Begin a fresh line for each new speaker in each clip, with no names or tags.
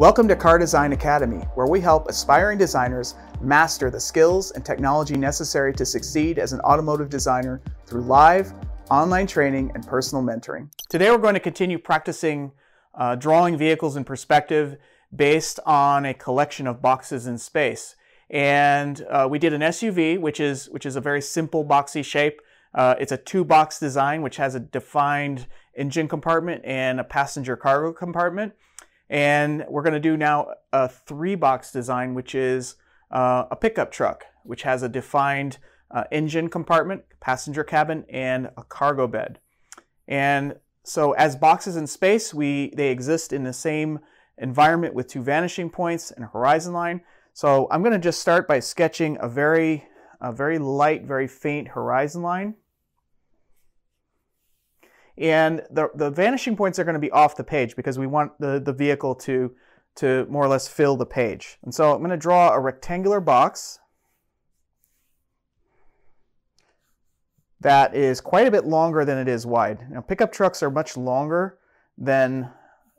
Welcome to Car Design Academy, where we help aspiring designers master the skills and technology necessary to succeed as an automotive designer through live, online training, and personal mentoring. Today we're going to continue practicing uh, drawing vehicles in perspective based on a collection of boxes in space. And uh, we did an SUV, which is, which is a very simple boxy shape. Uh, it's a two box design, which has a defined engine compartment and a passenger cargo compartment. And we're going to do now a three box design, which is uh, a pickup truck, which has a defined uh, engine compartment, passenger cabin, and a cargo bed. And so as boxes in space, we they exist in the same environment with two vanishing points and a horizon line. So I'm going to just start by sketching a very, a very light, very faint horizon line. And the, the vanishing points are going to be off the page because we want the, the vehicle to, to more or less fill the page. And so I'm going to draw a rectangular box that is quite a bit longer than it is wide. Now pickup trucks are much longer than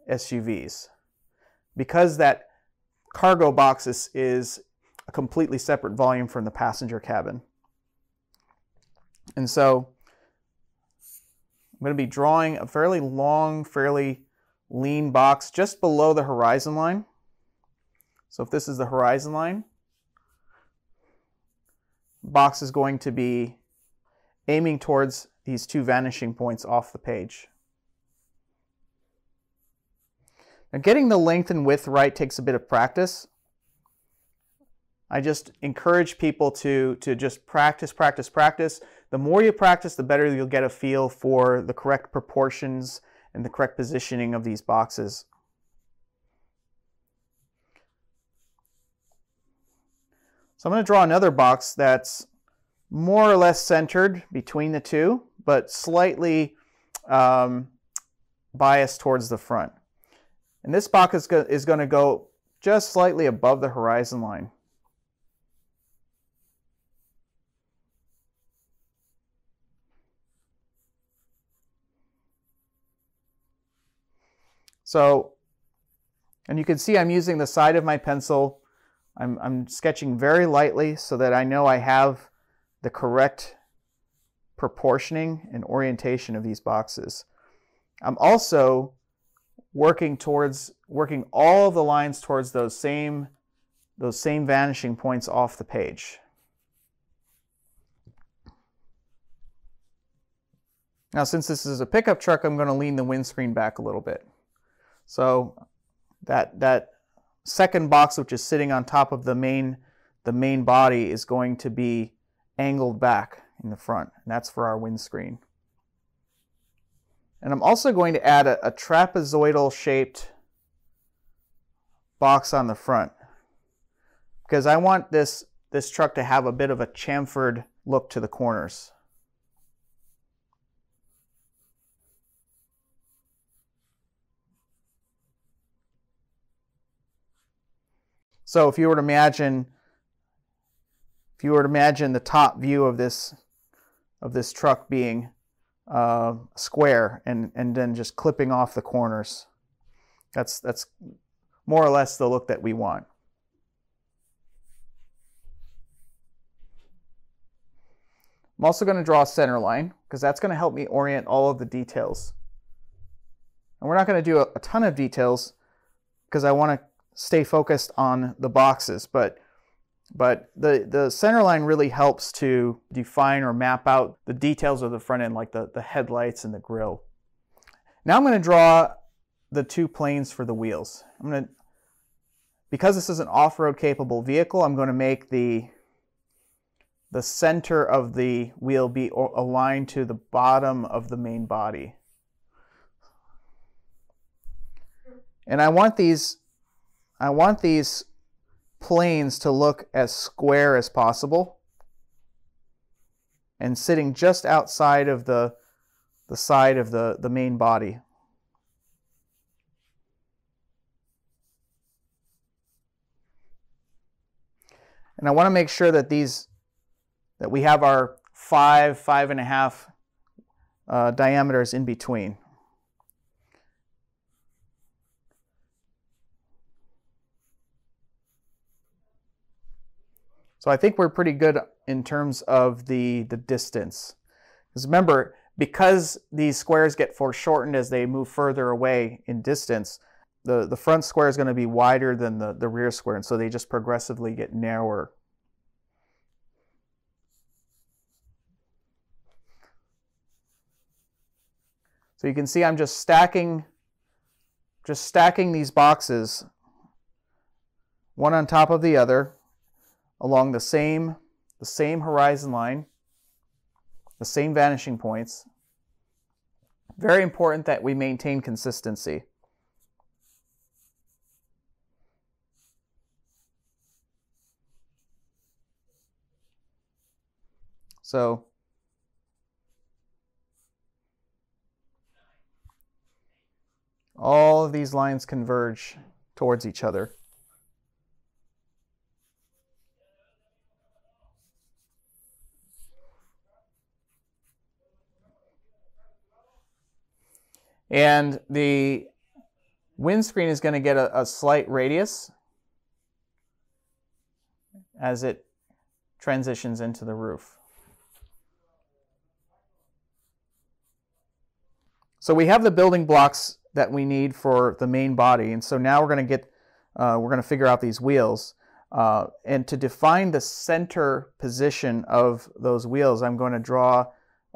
SUVs because that cargo box is, is a completely separate volume from the passenger cabin. And so I'm going to be drawing a fairly long, fairly lean box just below the horizon line. So if this is the horizon line, box is going to be aiming towards these two vanishing points off the page. Now getting the length and width right takes a bit of practice. I just encourage people to, to just practice, practice, practice. The more you practice, the better you'll get a feel for the correct proportions and the correct positioning of these boxes. So I'm going to draw another box that's more or less centered between the two, but slightly um, biased towards the front. And this box is, go is going to go just slightly above the horizon line. So, and you can see I'm using the side of my pencil. I'm, I'm sketching very lightly so that I know I have the correct proportioning and orientation of these boxes. I'm also working towards, working all of the lines towards those same, those same vanishing points off the page. Now, since this is a pickup truck, I'm going to lean the windscreen back a little bit. So that, that second box, which is sitting on top of the main, the main body, is going to be angled back in the front. And that's for our windscreen. And I'm also going to add a, a trapezoidal shaped box on the front because I want this, this truck to have a bit of a chamfered look to the corners. So if you were to imagine, if you were to imagine the top view of this of this truck being uh, square and and then just clipping off the corners, that's that's more or less the look that we want. I'm also going to draw a center line because that's going to help me orient all of the details. And we're not going to do a, a ton of details because I want to stay focused on the boxes, but but the, the center line really helps to define or map out the details of the front end, like the, the headlights and the grill. Now I'm going to draw the two planes for the wheels. I'm going to, because this is an off-road capable vehicle, I'm going to make the, the center of the wheel be aligned to the bottom of the main body. And I want these I want these planes to look as square as possible and sitting just outside of the, the side of the, the main body. And I want to make sure that these, that we have our five, five and a half uh, diameters in between. So I think we're pretty good in terms of the, the distance. Because remember, because these squares get foreshortened as they move further away in distance, the, the front square is going to be wider than the, the rear square, and so they just progressively get narrower. So you can see I'm just stacking, just stacking these boxes one on top of the other along the same, the same horizon line, the same vanishing points. Very important that we maintain consistency. So all of these lines converge towards each other. And the windscreen is going to get a, a, slight radius as it transitions into the roof. So we have the building blocks that we need for the main body. And so now we're going to get, uh, we're going to figure out these wheels. Uh, and to define the center position of those wheels, I'm going to draw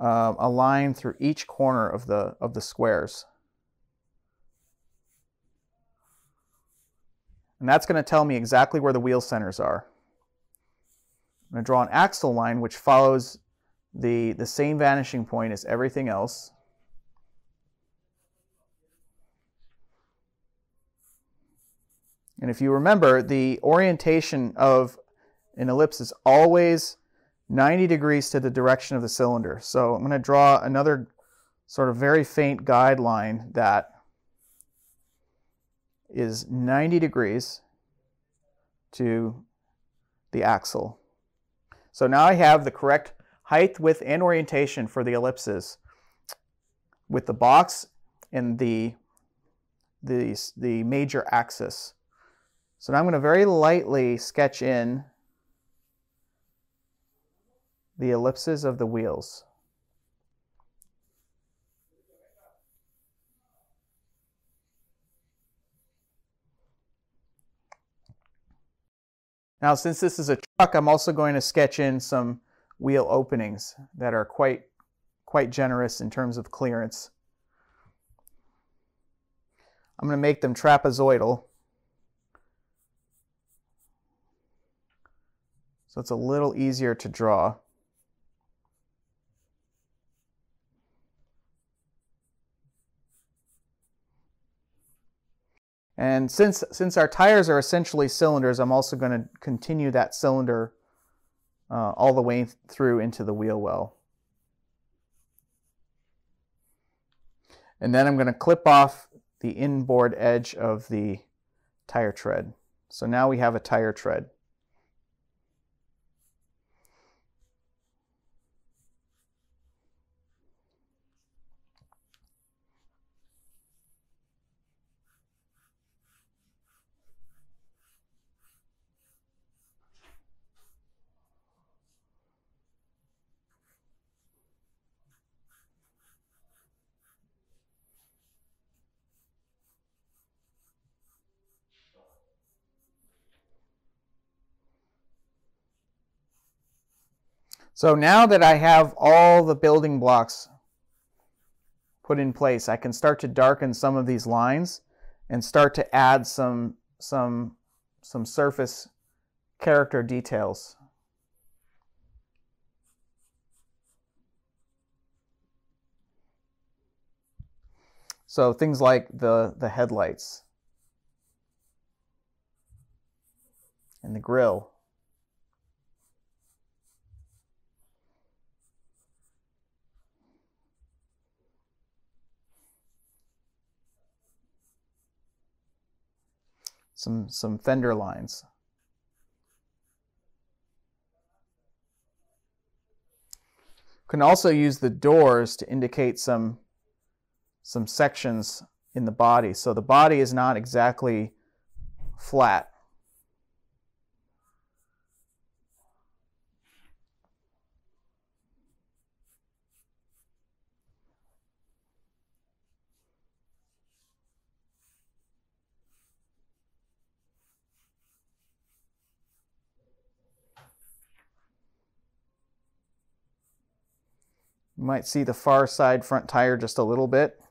uh, a line through each corner of the, of the squares. And that's going to tell me exactly where the wheel centers are. I'm going to draw an axle line which follows the, the same vanishing point as everything else. And if you remember, the orientation of an ellipse is always 90 degrees to the direction of the cylinder. So I'm going to draw another sort of very faint guideline that is 90 degrees to the axle. So now I have the correct height, width, and orientation for the ellipses with the box and the, the, the major axis. So now I'm going to very lightly sketch in the ellipses of the wheels. Now, since this is a truck, I'm also going to sketch in some wheel openings that are quite, quite generous in terms of clearance. I'm going to make them trapezoidal. So it's a little easier to draw. And since, since our tires are essentially cylinders, I'm also going to continue that cylinder uh, all the way through into the wheel well. And then I'm going to clip off the inboard edge of the tire tread. So now we have a tire tread. So now that I have all the building blocks put in place, I can start to darken some of these lines and start to add some, some, some surface character details. So things like the, the headlights and the grill. Some, some fender lines. Can also use the doors to indicate some, some sections in the body. So the body is not exactly flat. You might see the far side front tire just a little bit.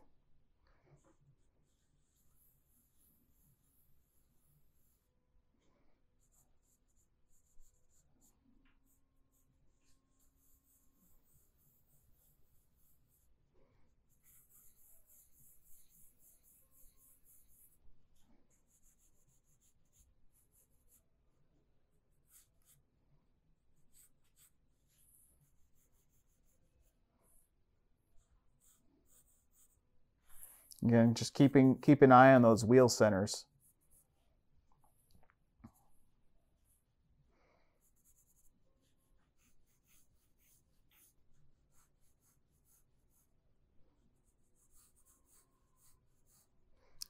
Again, just keeping keep an eye on those wheel centers.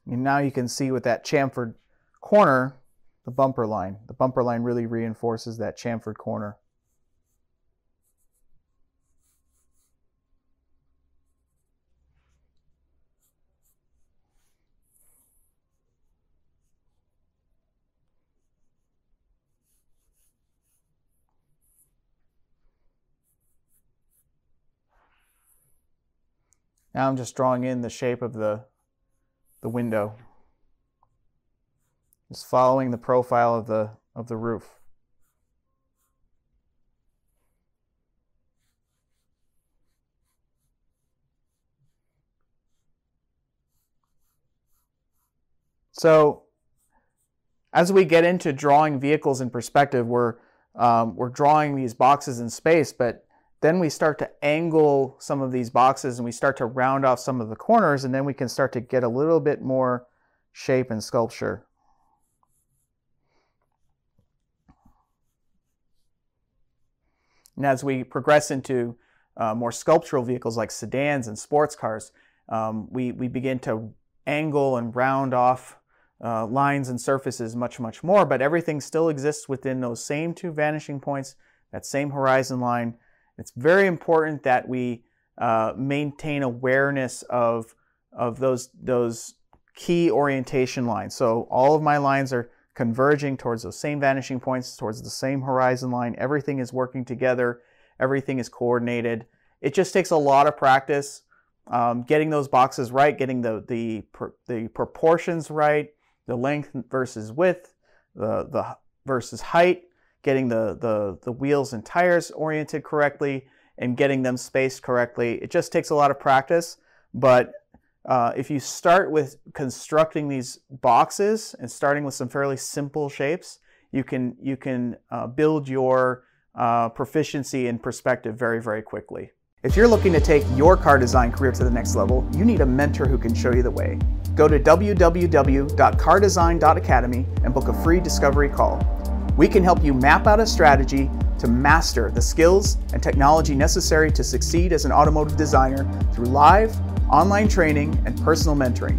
And now you can see with that chamfered corner, the bumper line. The bumper line really reinforces that chamfered corner. Now I'm just drawing in the shape of the, the window. Just following the profile of the, of the roof. So as we get into drawing vehicles in perspective, we're, um, we're drawing these boxes in space, but then we start to angle some of these boxes and we start to round off some of the corners and then we can start to get a little bit more shape and sculpture. And as we progress into uh, more sculptural vehicles like sedans and sports cars, um, we, we begin to angle and round off uh, lines and surfaces much, much more, but everything still exists within those same two vanishing points, that same horizon line, it's very important that we uh, maintain awareness of, of those, those key orientation lines. So all of my lines are converging towards those same vanishing points, towards the same horizon line. Everything is working together. Everything is coordinated. It just takes a lot of practice um, getting those boxes right, getting the, the, the proportions right, the length versus width, the, the versus height, getting the, the, the wheels and tires oriented correctly and getting them spaced correctly. It just takes a lot of practice, but uh, if you start with constructing these boxes and starting with some fairly simple shapes, you can, you can uh, build your uh, proficiency in perspective very, very quickly. If you're looking to take your car design career to the next level, you need a mentor who can show you the way. Go to www.cardesign.academy and book a free discovery call. We can help you map out a strategy to master the skills and technology necessary to succeed as an automotive designer through live, online training, and personal mentoring.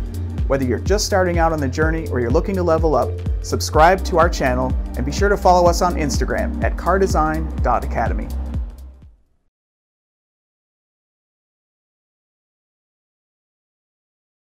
Whether you're just starting out on the journey or you're looking to level up, subscribe to our channel and be sure to follow us on Instagram at cardesign.academy.